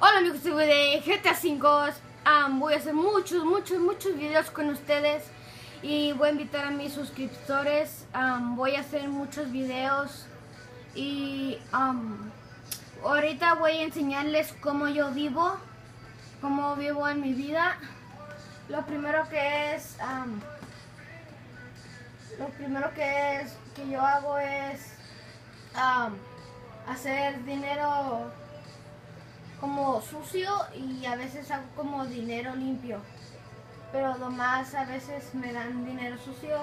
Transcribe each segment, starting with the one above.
Hola amigos de GTA 5 Voy a hacer muchos, muchos, muchos videos con ustedes Y voy a invitar a mis suscriptores. Voy a hacer muchos videos Y ahorita voy a enseñarles cómo yo vivo Cómo vivo en mi vida. Lo primero que es Lo primero que es que yo hago es Hacer dinero como sucio y a veces hago como dinero limpio. Pero nomás a veces me dan dinero sucio.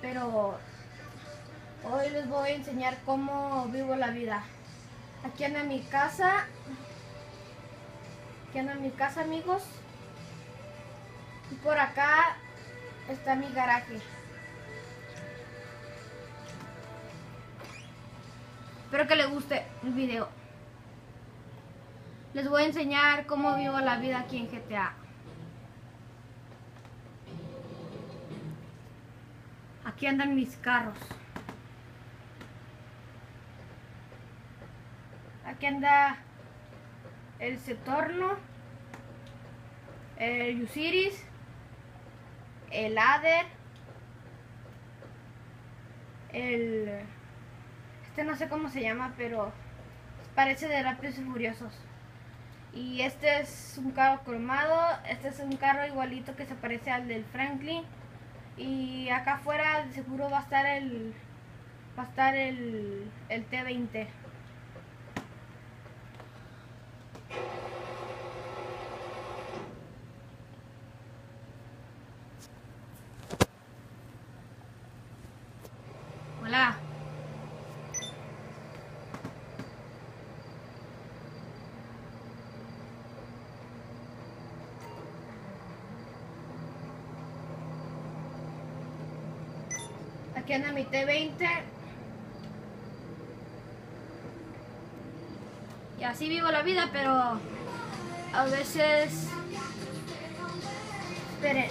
Pero hoy les voy a enseñar cómo vivo la vida. Aquí anda mi casa. Aquí anda mi casa amigos. Y por acá está mi garaje. Espero que les guste el video les voy a enseñar cómo vivo la vida aquí en GTA. Aquí andan mis carros. Aquí anda el Cetorno, el Yusiris, el Ader, el... Este no sé cómo se llama, pero parece de Rápidos y Furiosos. Y este es un carro cromado, este es un carro igualito que se parece al del Franklin. Y acá afuera seguro va a estar el va a estar el, el T20. Hola. Aquí anda mi T20. Y así vivo la vida, pero a veces... Esperen.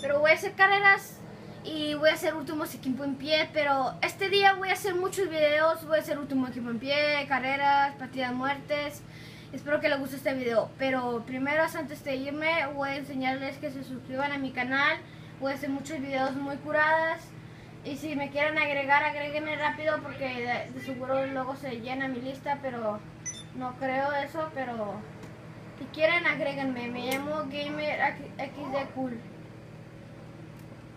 Pero voy a hacer carreras y voy a hacer últimos equipo en pie, pero este día voy a hacer muchos videos, voy a hacer último equipo en pie, carreras, partidas muertes. Espero que les guste este video. Pero primero, antes de irme, voy a enseñarles que se suscriban a mi canal. Voy a hacer muchos videos muy curadas. Y si me quieren agregar, agréguenme rápido porque de, seguro luego se llena mi lista, pero no creo eso, pero si quieren agréguenme. Me llamo Gamer XD Cool.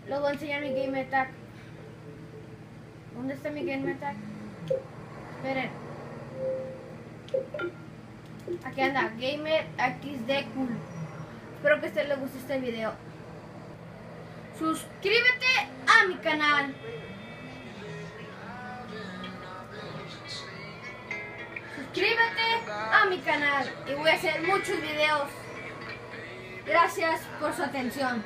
Luego voy a enseñar mi Gamer Tag. ¿Dónde está mi Gamer Tag? Esperen. Aquí anda, Gamer XD Cool. Espero que a ustedes les guste este video. Suscríbete a mi canal. Suscríbete a mi canal y voy a hacer muchos videos. Gracias por su atención.